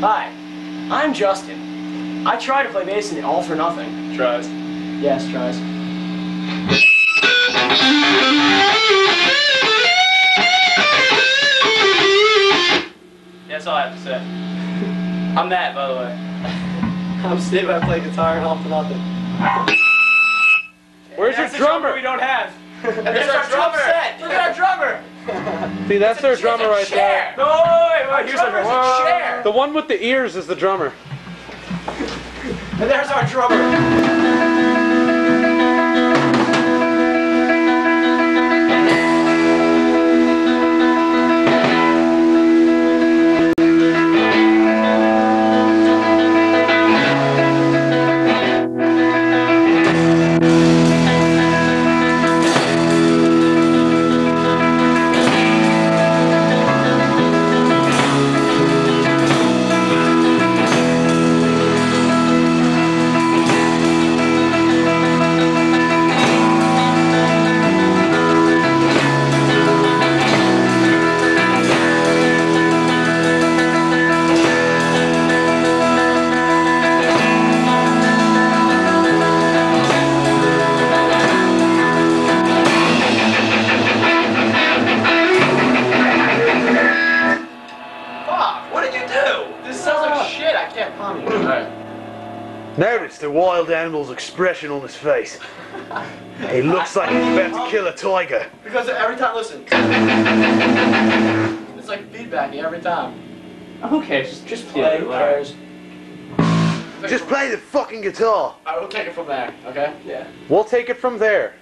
Hi, I'm Justin. I try to play bass in All for Nothing. Tries. Yes, tries. That's all I have to say. I'm Matt, by the way. I'm Steve. I play guitar in All for Nothing. Where's your That's the drummer drummer? we don't have. There's There's our drummer. set. Look at our drummer. See, that's their drummer right there. No, wait. Here's drummer's our a chair. The one with the ears is the drummer. And there's our drummer. Wild animal's expression on his face. He looks like he's about to kill a tiger. Because every time, listen. It's like feedback every time. Oh, okay, just, just Yeah, play. who cares? Just play the fucking guitar. I will take it from there, okay? Yeah. We'll take it from there.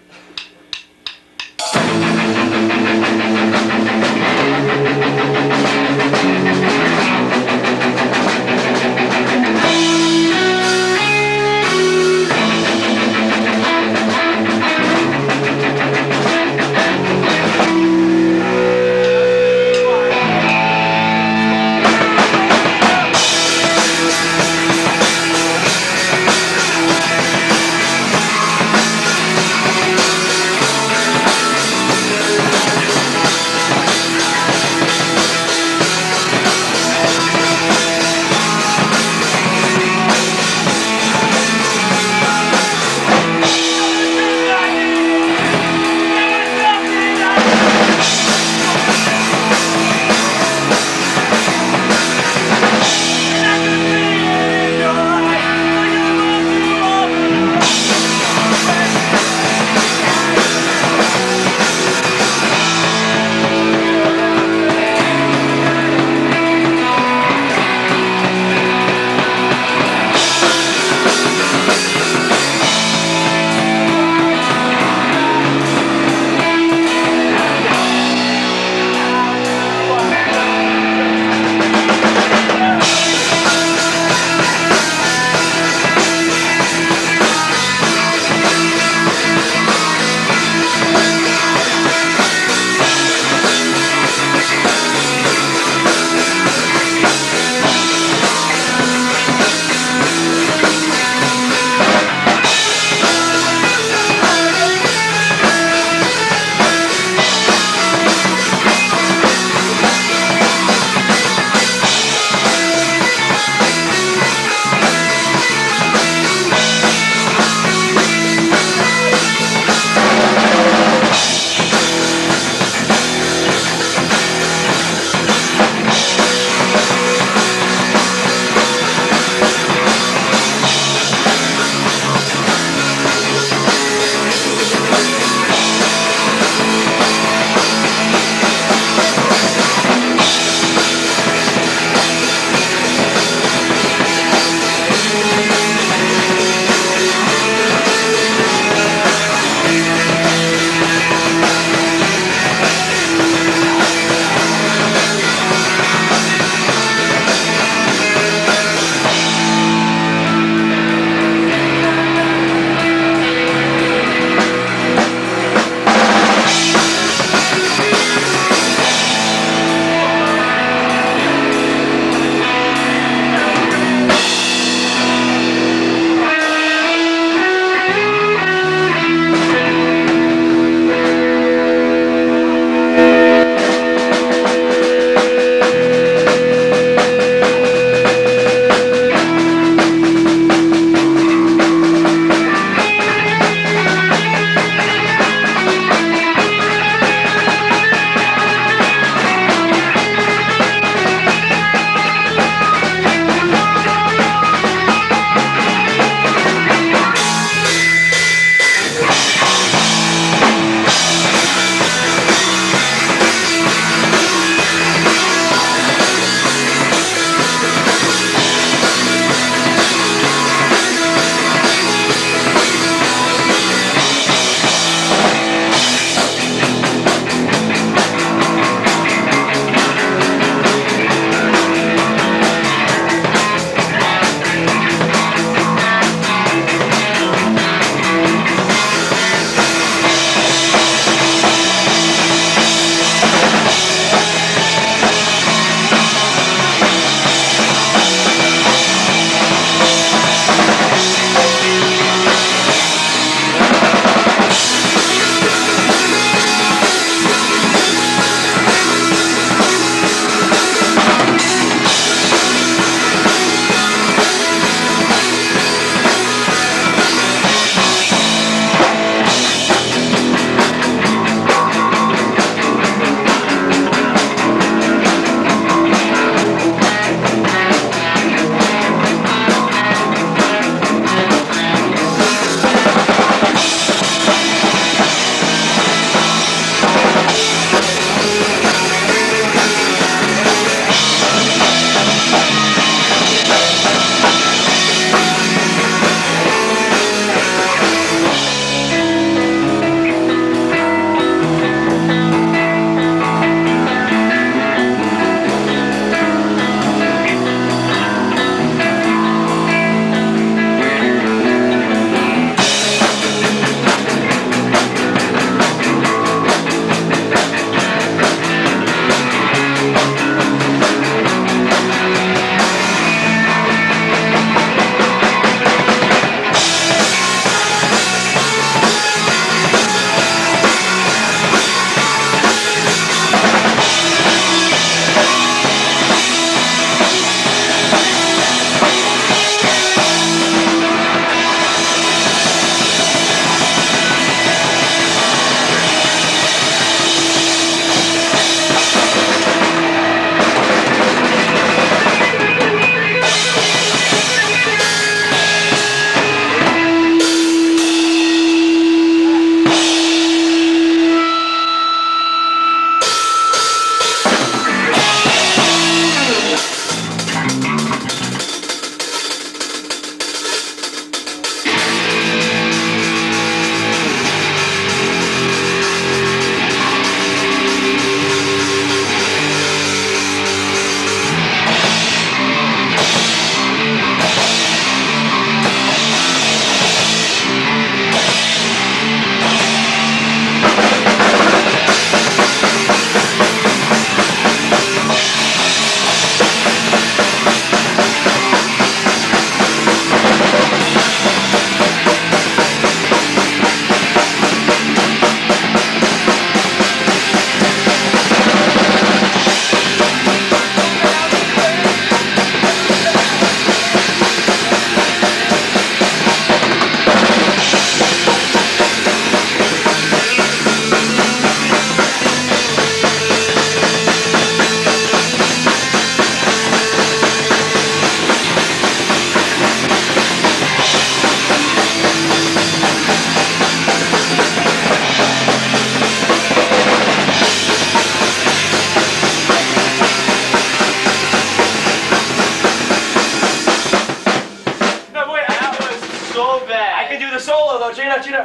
As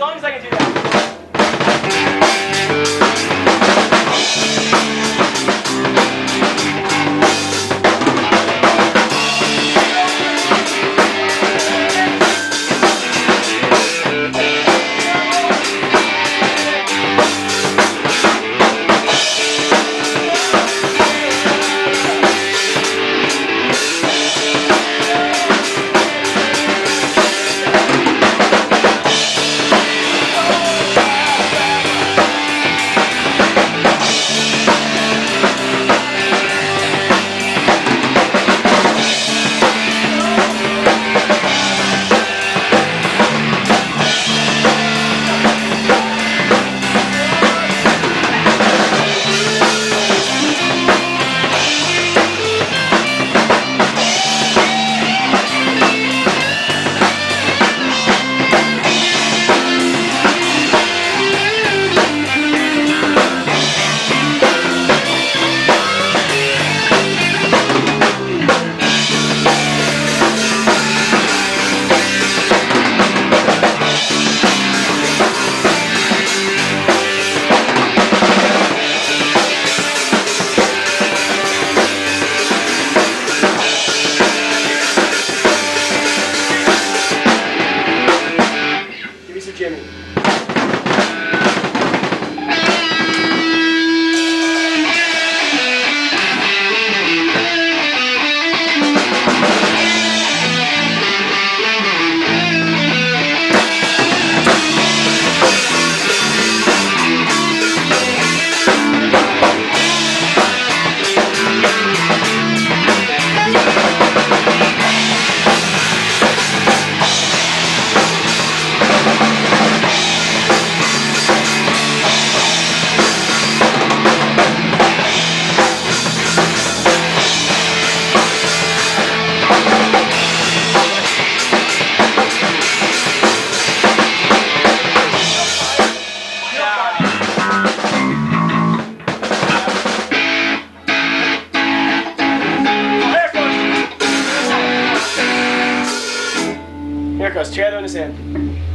long as I can do that.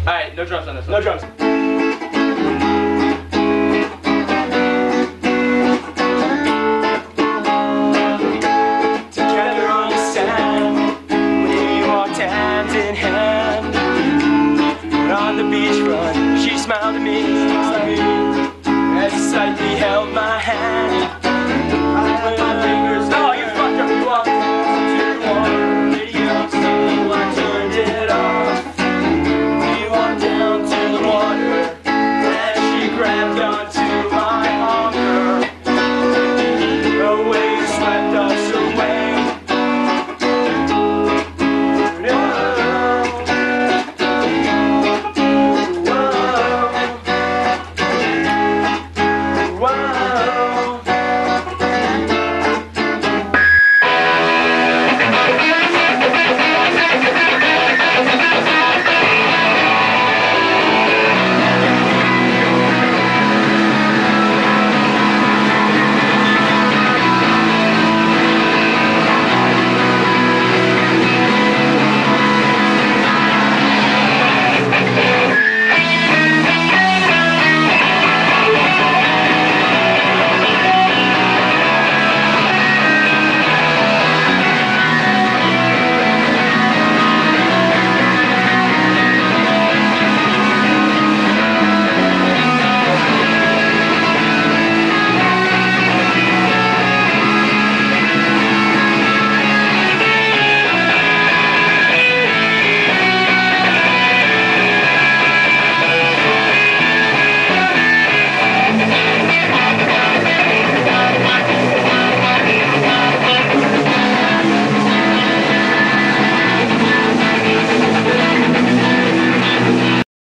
Alright, no drums on this No drums. Beachfront, she smiled at me as I slightly held my hand.